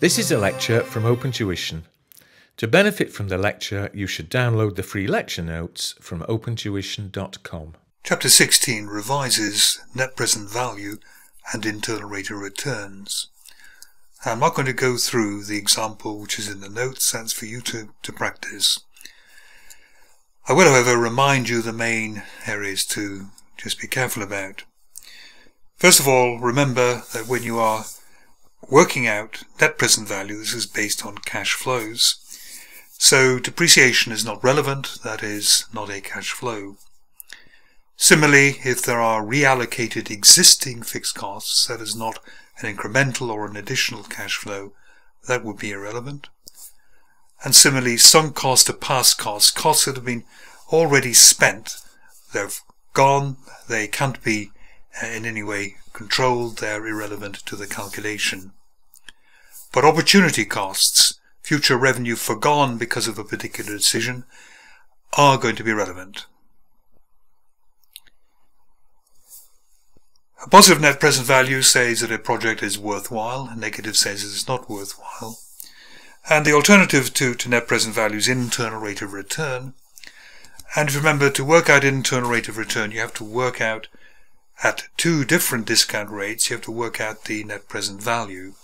This is a lecture from Open Tuition. To benefit from the lecture, you should download the free lecture notes from opentuition.com. Chapter 16 revises net present value and internal rate of returns. I'm not going to go through the example which is in the notes, that's for you to, to practice. I will, however, remind you the main areas to just be careful about. First of all, remember that when you are working out net present value, is based on cash flows. So depreciation is not relevant, that is not a cash flow. Similarly, if there are reallocated existing fixed costs, that is not an incremental or an additional cash flow, that would be irrelevant. And similarly, sunk cost to past costs, costs that have been already spent, they've gone, they can't be Uh, in any way controlled, they're irrelevant to the calculation. But opportunity costs, future revenue forgone because of a particular decision, are going to be relevant. A positive net present value says that a project is worthwhile, a negative says it is not worthwhile. And the alternative to, to net present value is internal rate of return. And remember, to work out internal rate of return, you have to work out at two different discount rates, you have to work out the net present value.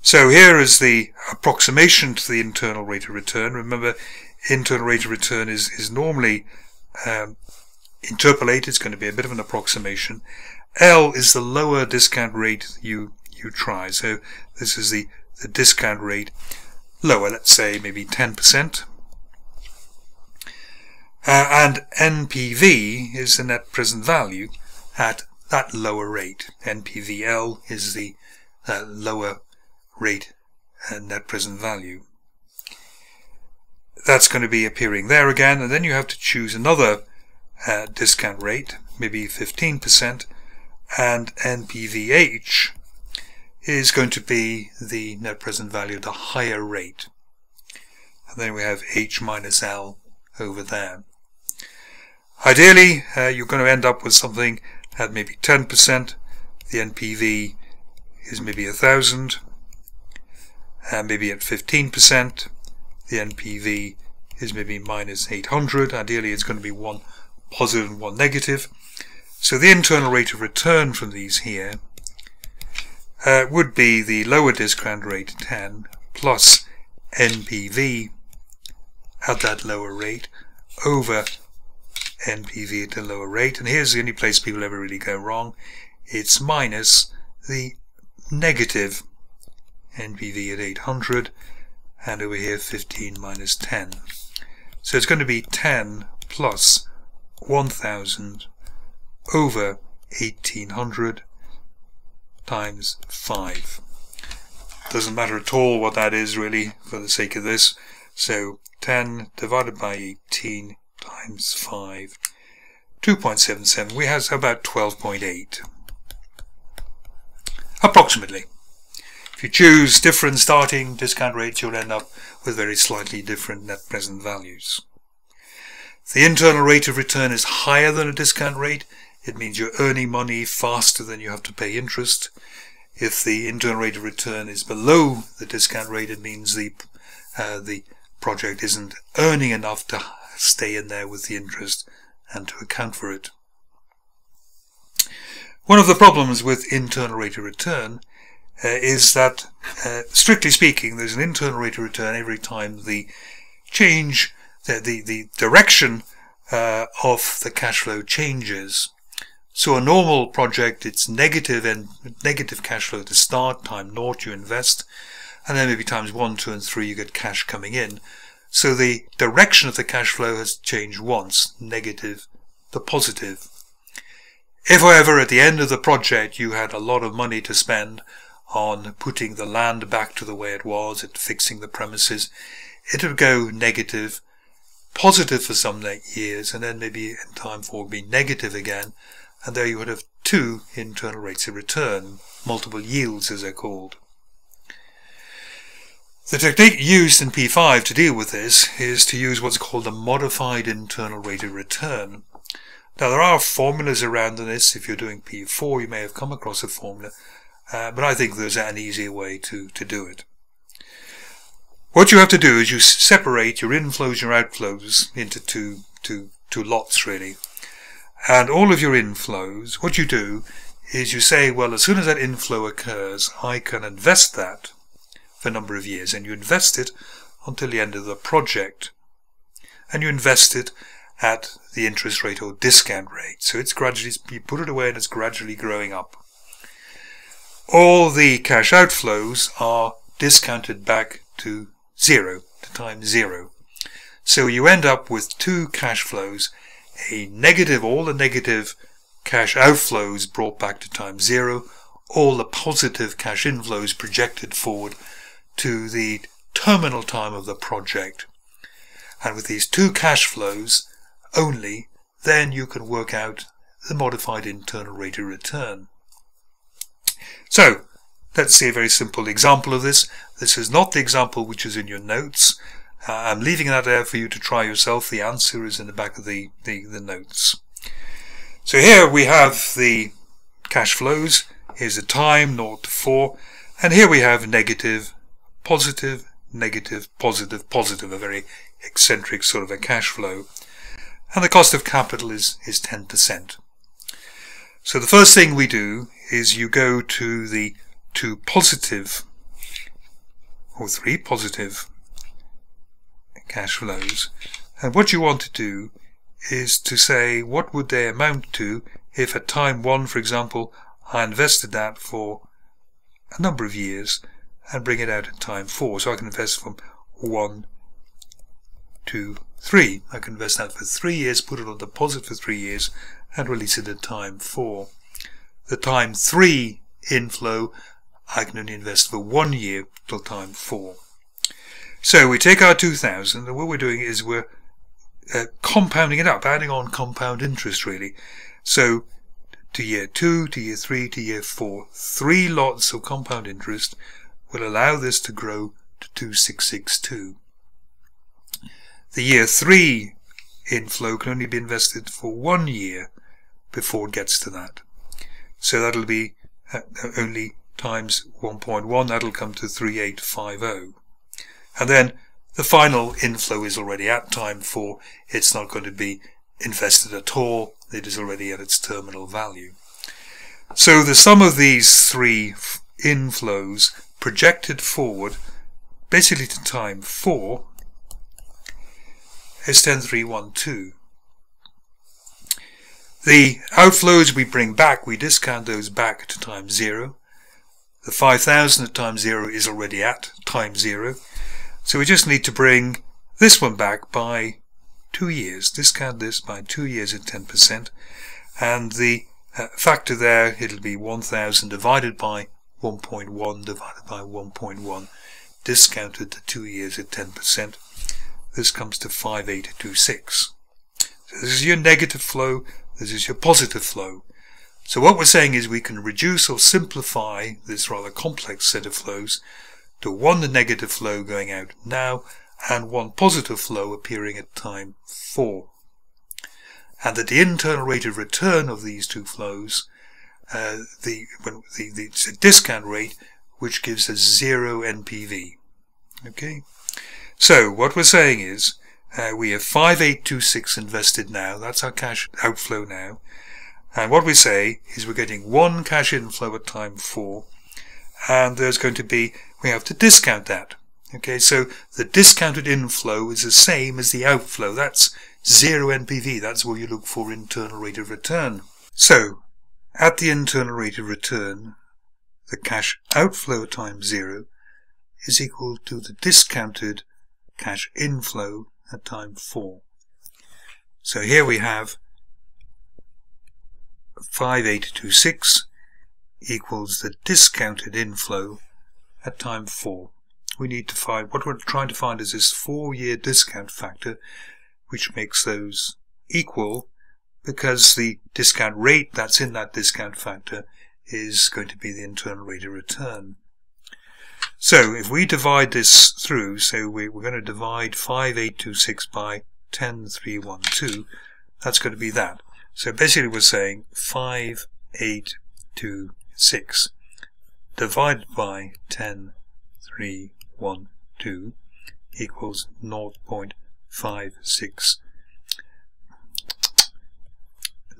So here is the approximation to the internal rate of return. Remember, internal rate of return is, is normally um, interpolated. It's going to be a bit of an approximation. L is the lower discount rate you, you try. So this is the, the discount rate lower, let's say maybe 10%. Uh, and NPV is the net present value at that lower rate. NPVL is the uh, lower rate and net present value. That's going to be appearing there again, and then you have to choose another uh, discount rate, maybe 15%, and NPVH is going to be the net present value at the higher rate. And then we have H minus L over there. Ideally, uh, you're going to end up with something at maybe 10%. The NPV is maybe a thousand, and maybe at 15%, the NPV is maybe minus 800. Ideally, it's going to be one positive and one negative. So the internal rate of return from these here uh, would be the lower discount rate 10 plus NPV at that lower rate over NPV at a lower rate. And here's the only place people ever really go wrong. It's minus the negative NPV at 800 and over here 15 minus 10. So it's going to be 10 plus 1000 over 1800 times 5. Doesn't matter at all what that is really for the sake of this. So 10 divided by 18 times 5. 2.77. We have about 12.8. Approximately. If you choose different starting discount rates, you'll end up with very slightly different net present values. The internal rate of return is higher than a discount rate, it means you're earning money faster than you have to pay interest. If the internal rate of return is below the discount rate, it means the uh, the project isn't earning enough to stay in there with the interest and to account for it. One of the problems with internal rate of return uh, is that, uh, strictly speaking, there's an internal rate of return every time the change, the, the, the direction uh, of the cash flow changes. So a normal project, it's negative and negative cash flow to start, time naught you invest, and then maybe times one, two, and three you get cash coming in. So the direction of the cash flow has changed once, negative to positive. If however at the end of the project you had a lot of money to spend on putting the land back to the way it was, at fixing the premises, it would go negative, positive for some years, and then maybe in time four be negative again, and there you would have two internal rates of return, multiple yields as they're called. The technique used in P5 to deal with this is to use what's called a modified internal rate of return. Now there are formulas around this. If you're doing P4 you may have come across a formula uh, but I think there's an easier way to, to do it. what you have to do is you separate your inflows and your outflows into two, two, two lots really. And all of your inflows, what you do is you say, well, as soon as that inflow occurs, I can invest that for a number of years. And you invest it until the end of the project. And you invest it at the interest rate or discount rate. So it's gradually, you put it away and it's gradually growing up. All the cash outflows are discounted back to zero, to time zero. So you end up with two cash flows, a negative, all the negative cash outflows brought back to time zero, all the positive cash inflows projected forward to the terminal time of the project. And with these two cash flows only, then you can work out the modified internal rate of return. So, let's see a very simple example of this. This is not the example which is in your notes. Uh, I'm leaving that there for you to try yourself. The answer is in the back of the, the, the notes. So here we have the cash flows. Here's the time, 0 to 4. And here we have negative, positive, negative, positive, positive, a very eccentric sort of a cash flow. And the cost of capital is, is 10%. So the first thing we do is you go to the two positive or three positive cash flows. And what you want to do is to say what would they amount to if at time one, for example, I invested that for a number of years and bring it out at time four. So I can invest from one to three. I can invest that for three years, put it on deposit for three years and release it at time four. The time three inflow, I can only invest for one year till time four. So we take our 2000 and what we're doing is we're uh, compounding it up, adding on compound interest really. So to year two, to year three, to year four, three lots of compound interest will allow this to grow to 2662. The year three inflow can only be invested for one year before it gets to that. So that'll be uh, only times 1.1, that'll come to 3850. And then the final inflow is already at time 4. It's not going to be invested at all. It is already at its terminal value. So the sum of these three inflows projected forward basically to time 4 is 10312. The outflows we bring back, we discount those back to time 0. The 5000 at time 0 is already at time 0. So we just need to bring this one back by two years. Discount this by two years at 10%. And the uh, factor there, it'll be 1000 divided by 1.1 divided by 1.1 discounted to two years at 10%. This comes to 5826. So this is your negative flow. This is your positive flow. So what we're saying is we can reduce or simplify this rather complex set of flows to one negative flow going out now and one positive flow appearing at time 4. And that the internal rate of return of these two flows, uh, the, when, the, the discount rate, which gives us zero NPV. Okay? So, what we're saying is, uh, we have 5826 invested now, that's our cash outflow now, and what we say is we're getting one cash inflow at time 4, and there's going to be we have to discount that. Okay, so the discounted inflow is the same as the outflow. That's zero NPV. That's what you look for internal rate of return. So, at the internal rate of return, the cash outflow times zero is equal to the discounted cash inflow at time four. So here we have 5826 equals the discounted inflow at time 4. We need to find, what we're trying to find is this 4-year discount factor, which makes those equal because the discount rate that's in that discount factor is going to be the internal rate of return. So if we divide this through, so we, are going to divide 5826 by 10312, that's going to be that. So basically we're saying 5826 divided by 10, 3, 1, 2 equals 0.56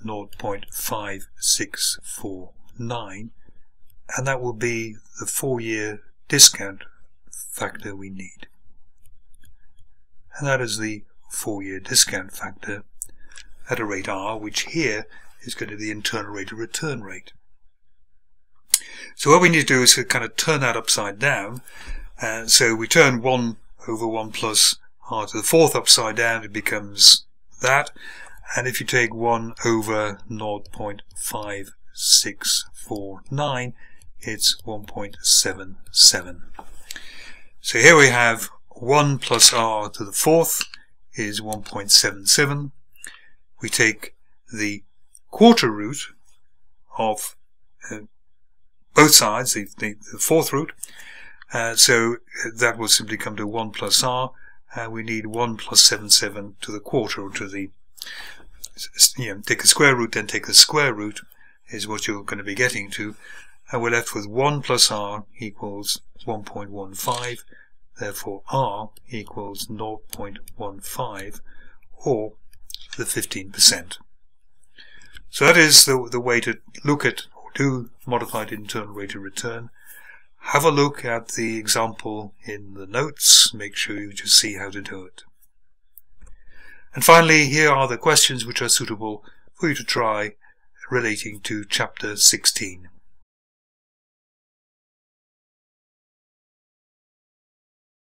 0.5649 and that will be the four-year discount factor we need. And that is the four-year discount factor at a rate R, which here is going to be the internal rate of return rate. So what we need to do is to kind of turn that upside down. Uh, so we turn 1 over 1 plus r to the fourth upside down, it becomes that. And if you take 1 over 0.5649, it's 1.77. So here we have 1 plus r to the fourth is 1.77. We take the quarter root of uh, both sides, the, the, fourth root, uh, so that will simply come to 1 plus r, and we need 1 plus 77 to the quarter, or to the, you know, take the square root, then take the square root, is what you're going to be getting to, and we're left with 1 plus r equals 1.15, therefore r equals 0.15, or the 15%. So that is the, the way to look at or do modified internal rate of return. Have a look at the example in the notes. Make sure you just see how to do it. And finally, here are the questions which are suitable for you to try relating to chapter 16.